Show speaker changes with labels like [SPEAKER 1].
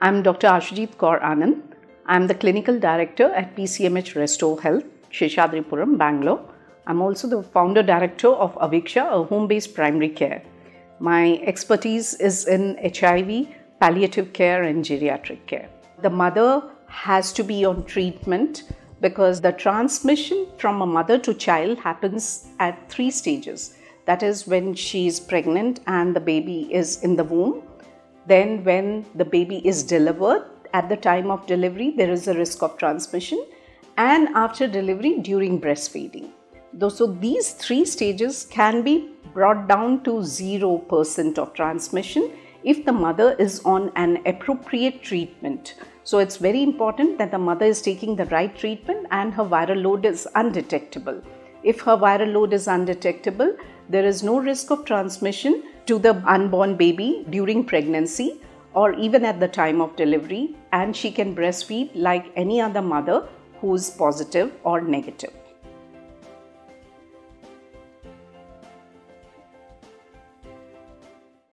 [SPEAKER 1] I'm Dr. Ashoojit Kaur Anand. I'm the clinical director at PCMH Restore Health, Sheshadripuram, Bangalore. I'm also the founder director of Aviksha, a home based primary care. My expertise is in HIV, palliative care, and geriatric care. The mother has to be on treatment because the transmission from a mother to child happens at three stages. That is when she is pregnant and the baby is in the womb. Then, when the baby is delivered, at the time of delivery, there is a risk of transmission, and after delivery, during breastfeeding. So, these three stages can be brought down to 0% of transmission if the mother is on an appropriate treatment. So it's very important that the mother is taking the right treatment and her viral load is undetectable. If her viral load is undetectable, there is no risk of transmission to the unborn baby during pregnancy or even at the time of delivery, and she can breastfeed like any other mother who is positive or negative.